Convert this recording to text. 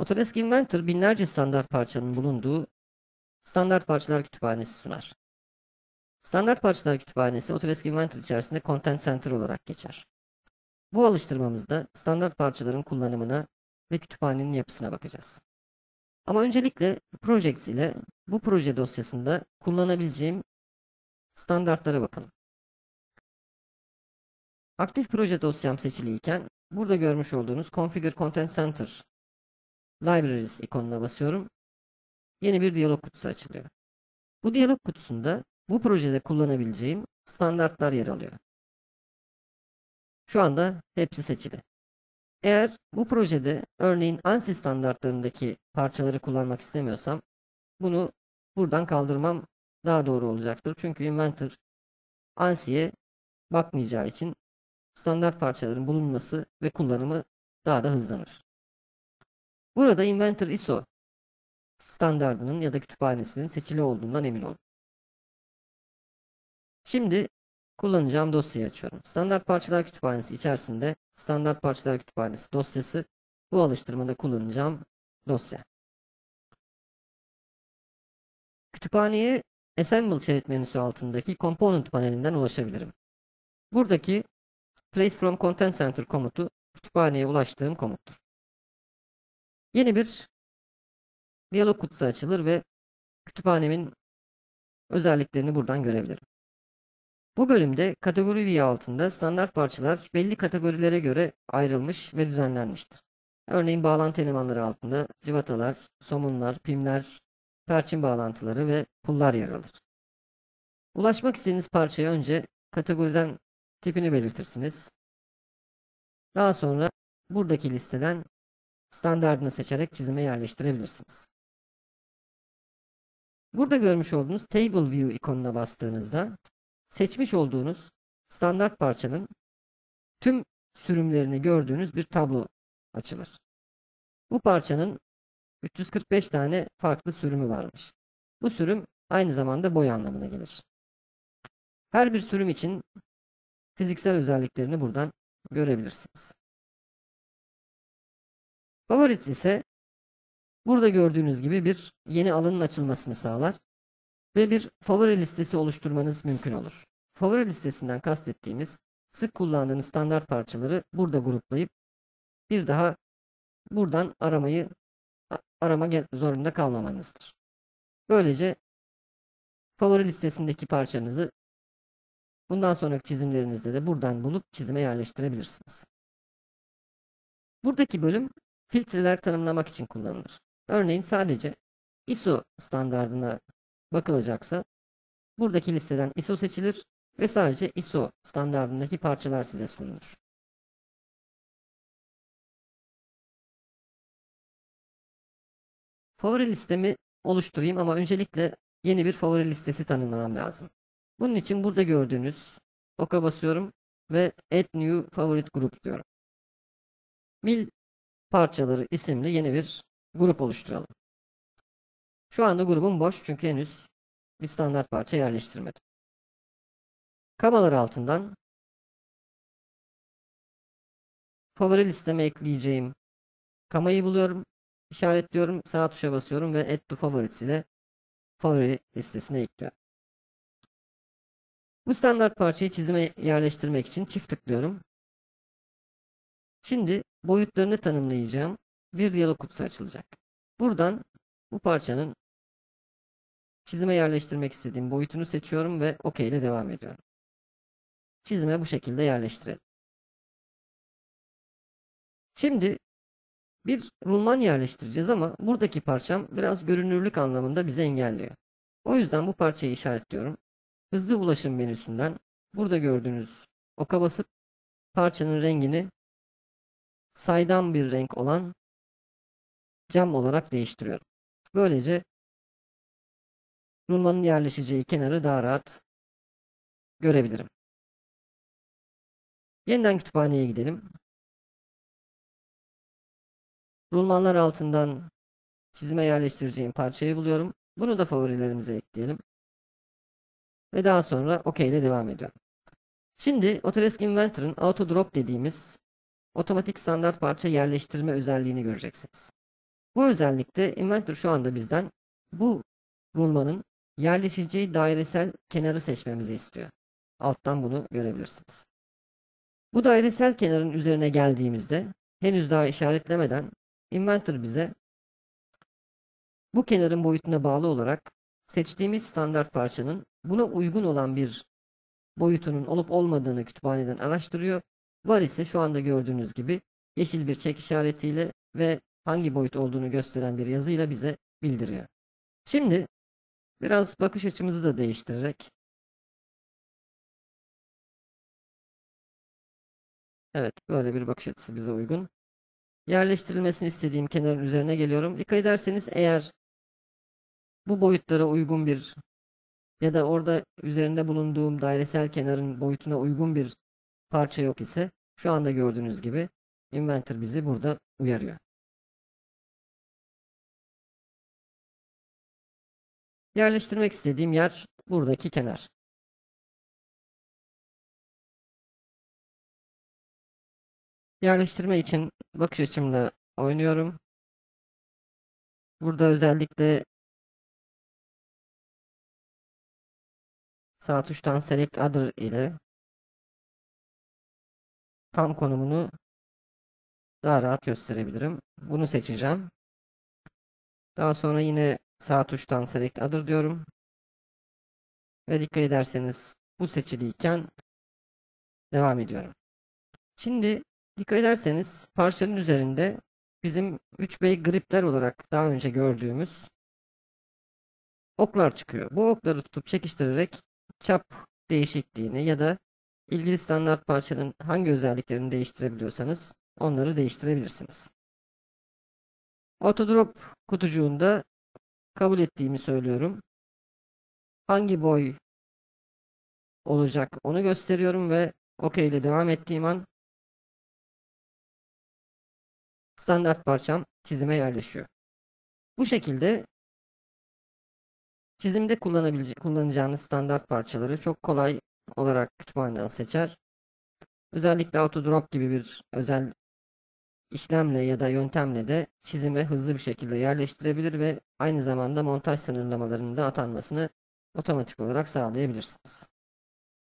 Autodesk Inventor binlerce standart parçanın bulunduğu standart parçalar kütüphanesi sunar. Standart parçalar kütüphanesi Autodesk Inventor içerisinde Content Center olarak geçer. Bu alıştırmamızda standart parçaların kullanımına ve kütüphanenin yapısına bakacağız. Ama öncelikle Projects ile bu proje dosyasında kullanabileceğim standartlara bakalım. Aktif proje dosyam seçiliyken burada görmüş olduğunuz Configure Content Center Libraries ikonuna basıyorum. Yeni bir diyalog kutusu açılıyor. Bu diyalog kutusunda bu projede kullanabileceğim standartlar yer alıyor. Şu anda hepsi seçili. Eğer bu projede örneğin ANSI standartlarındaki parçaları kullanmak istemiyorsam bunu buradan kaldırmam daha doğru olacaktır. Çünkü Inventor ANSI'ye bakmayacağı için standart parçaların bulunması ve kullanımı daha da hızlanır. Burada Inventor ISO standardının ya da kütüphanesinin seçili olduğundan emin olun. Şimdi kullanacağım dosyayı açıyorum. Standart parçalar kütüphanesi içerisinde standart parçalar kütüphanesi dosyası bu alıştırmada kullanacağım dosya. Kütüphaneye Assemble şerit menüsü altındaki Component panelinden ulaşabilirim. Buradaki Place from Content Center komutu kütüphaneye ulaştığım komuttur. Yeni bir diyalog kutusu açılır ve kütüphanemin özelliklerini buradan görebilirim. Bu bölümde kategori view altında standart parçalar belli kategorilere göre ayrılmış ve düzenlenmiştir. Örneğin bağlantı elemanları altında civatalar, somunlar, pimler, perçin bağlantıları ve pullar yer alır. Ulaşmak istediğiniz parçaya önce kategoriden tipini belirtirsiniz. Daha sonra buradaki listeden standartını seçerek çizime yerleştirebilirsiniz. Burada görmüş olduğunuz Table View ikonuna bastığınızda seçmiş olduğunuz standart parçanın tüm sürümlerini gördüğünüz bir tablo açılır. Bu parçanın 345 tane farklı sürümü varmış. Bu sürüm aynı zamanda boy anlamına gelir. Her bir sürüm için fiziksel özelliklerini buradan görebilirsiniz. Favorites ise burada gördüğünüz gibi bir yeni alanın açılmasını sağlar ve bir favori listesi oluşturmanız mümkün olur. Favori listesinden kastettiğimiz sık kullandığınız standart parçaları burada gruplayıp bir daha buradan aramayı arama zorunda kalmamanızdır. Böylece favori listesindeki parçanızı bundan sonraki çizimlerinizde de buradan bulup çizime yerleştirebilirsiniz. Buradaki bölüm filtreler tanımlamak için kullanılır. Örneğin sadece ISO standardına bakılacaksa buradaki listeden ISO seçilir ve sadece ISO standardındaki parçalar size sunulur. Favori listemi oluşturayım ama öncelikle yeni bir favori listesi tanımlamam lazım. Bunun için burada gördüğünüz oka basıyorum ve Add New Favorite Group diyorum. Mil parçaları isimli yeni bir grup oluşturalım. Şu anda grubum boş çünkü henüz bir standart parça yerleştirmedim. Kamalar altından favori listeme ekleyeceğim kamayı buluyorum, işaretliyorum, sağ tuşa basıyorum ve Add to Favorites ile favori listesine ekliyorum. Bu standart parçayı çizime yerleştirmek için çift tıklıyorum. Şimdi boyutlarını tanımlayacağım bir diyalog kutusu açılacak. Buradan bu parçanın çizime yerleştirmek istediğim boyutunu seçiyorum ve OK ile devam ediyorum. Çizime bu şekilde yerleştirelim. Şimdi bir rulman yerleştireceğiz ama buradaki parçam biraz görünürlük anlamında bizi engelliyor. O yüzden bu parçayı işaretliyorum. Hızlı ulaşım menüsünden burada gördüğünüz oka basıp parçanın rengini saydam bir renk olan cam olarak değiştiriyorum. Böylece rulmanın yerleşeceği kenarı daha rahat görebilirim. Yeniden kütüphaneye gidelim. Rulmanlar altından çizime yerleştireceğim parçayı buluyorum. Bunu da favorilerimize ekleyelim. Ve daha sonra OK ile devam ediyorum. Şimdi Autodesk Inventor'ın Auto Drop dediğimiz otomatik standart parça yerleştirme özelliğini göreceksiniz. Bu özellikte Inventor şu anda bizden bu rulmanın yerleşeceği dairesel kenarı seçmemizi istiyor. Alttan bunu görebilirsiniz. Bu dairesel kenarın üzerine geldiğimizde henüz daha işaretlemeden Inventor bize bu kenarın boyutuna bağlı olarak seçtiğimiz standart parçanın buna uygun olan bir boyutunun olup olmadığını kütüphaneden araştırıyor. Var ise şu anda gördüğünüz gibi yeşil bir çek işaretiyle ve hangi boyut olduğunu gösteren bir yazıyla bize bildiriyor. Şimdi biraz bakış açımızı da değiştirerek Evet, böyle bir bakış açısı bize uygun. Yerleştirilmesini istediğim kenarın üzerine geliyorum. Dikkat ederseniz eğer bu boyutlara uygun bir ya da orada üzerinde bulunduğum dairesel kenarın boyutuna uygun bir parça yok ise şu anda gördüğünüz gibi Inventor bizi burada uyarıyor. Yerleştirmek istediğim yer buradaki kenar. Yerleştirme için bakış açımla oynuyorum. Burada özellikle sağ tuştan Select Other ile tam konumunu daha rahat gösterebilirim. Bunu seçeceğim. Daha sonra yine sağ tuştan Select Other diyorum. Ve dikkat ederseniz bu seçiliyken devam ediyorum. Şimdi dikkat ederseniz parçanın üzerinde bizim 3B gripler olarak daha önce gördüğümüz oklar çıkıyor. Bu okları tutup çekiştirerek çap değişikliğini ya da ilgili standart parçanın hangi özelliklerini değiştirebiliyorsanız onları değiştirebilirsiniz. Autodrop kutucuğunda kabul ettiğimi söylüyorum. Hangi boy olacak onu gösteriyorum ve OK ile devam ettiğim an standart parçam çizime yerleşiyor. Bu şekilde çizimde kullanacağınız standart parçaları çok kolay olarak kütüphaneden seçer. Özellikle AutoDrop gibi bir özel işlemle ya da yöntemle de çizimi hızlı bir şekilde yerleştirebilir ve aynı zamanda montaj sınırlamalarının da atanmasını otomatik olarak sağlayabilirsiniz.